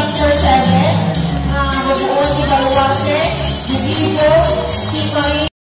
Sisters है। वो भगवान से ज़िंदगी को